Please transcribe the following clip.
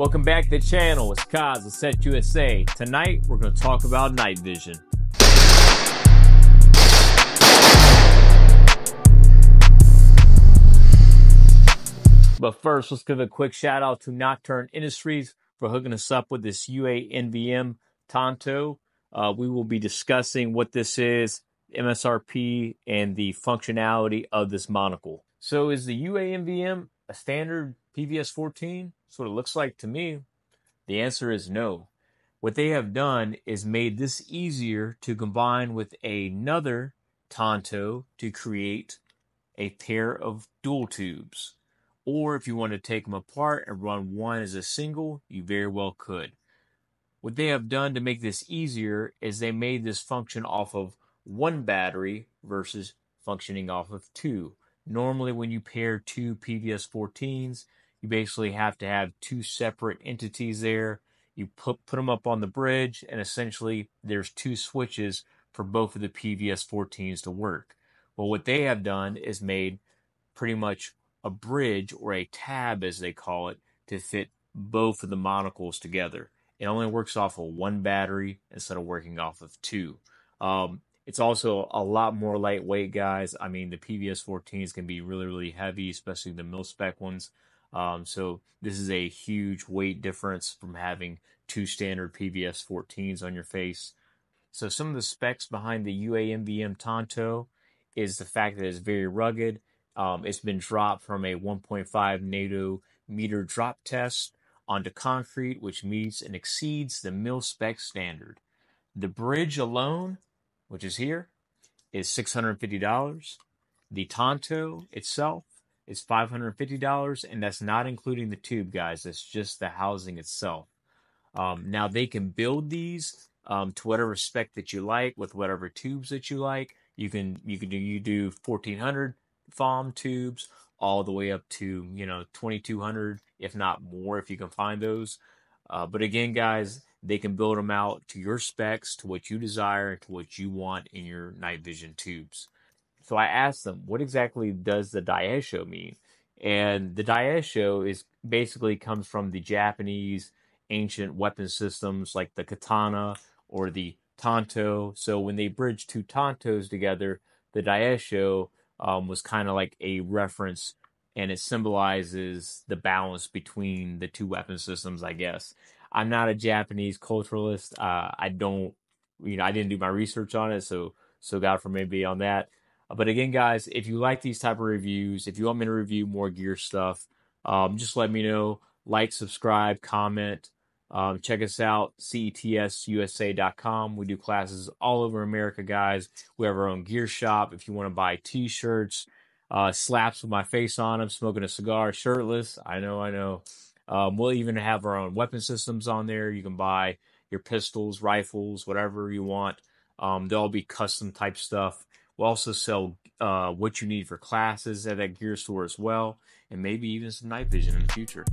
Welcome back to the channel. It's Kaz of Set USA. Tonight, we're going to talk about night vision. But first, let's give a quick shout out to Nocturn Industries for hooking us up with this UA NVM Tanto. Uh, we will be discussing what this is, MSRP, and the functionality of this monocle. So, is the UA NVM a standard PVS 14? That's what it looks like to me. The answer is no. What they have done is made this easier to combine with another Tanto to create a pair of dual tubes. Or if you want to take them apart and run one as a single, you very well could. What they have done to make this easier is they made this function off of one battery versus functioning off of two. Normally, when you pair two PVS 14s, you basically have to have two separate entities there. You put, put them up on the bridge, and essentially, there's two switches for both of the PVS 14s to work. Well, what they have done is made pretty much a bridge or a tab, as they call it, to fit both of the monocles together. It only works off of one battery instead of working off of two. Um, it's also a lot more lightweight, guys. I mean, the PVS 14s can be really, really heavy, especially the mil spec ones. Um, so this is a huge weight difference from having two standard PVS 14s on your face. So some of the specs behind the UANVM Tanto is the fact that it's very rugged. Um, it's been dropped from a 1.5 NATO meter drop test onto concrete, which meets and exceeds the mil spec standard. The bridge alone, which is here, is $650. The Tanto itself is $550, and that's not including the tube, guys. That's just the housing itself. Um, now, they can build these um, to whatever spec that you like with whatever tubes that you like. You can you can do you do 1400 FOM tubes all the way up to you know 2200 if not more if you can find those uh, but again guys they can build them out to your specs to what you desire to what you want in your night vision tubes. So i asked them what exactly does the daisho mean? And the daisho is basically comes from the japanese ancient weapon systems like the katana or the tanto so when they bridge two tantos together the daisho um, was kind of like a reference and it symbolizes the balance between the two weapon systems, I guess. I'm not a Japanese culturalist. Uh, I don't, you know, I didn't do my research on it, so so God forbid me on that. But again, guys, if you like these type of reviews, if you want me to review more gear stuff, um, just let me know. Like, subscribe, comment. Um, check us out, cetsusa.com. We do classes all over America, guys. We have our own gear shop. If you want to buy t shirts, uh, slaps with my face on them, smoking a cigar, shirtless. I know, I know. Um, we'll even have our own weapon systems on there. You can buy your pistols, rifles, whatever you want. Um, they'll be custom type stuff. We'll also sell uh, what you need for classes at that gear store as well, and maybe even some night vision in the future.